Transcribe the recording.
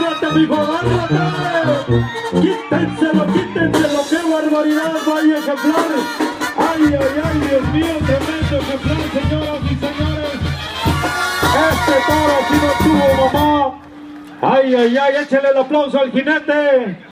¡Agárrate, mijo! ¡Agárrate! ¡Quítenselo, quítenselo! ¡Qué barbaridad! ¡Vaya ejemplar! ¡Ay, ay, ay! ¡Dios mío! ¡Tremendo ejemplar, señoras y señores! ¡Este toro sí no tuvo mamá! ¡Ay, ay, ay! ¡Échale el aplauso al jinete!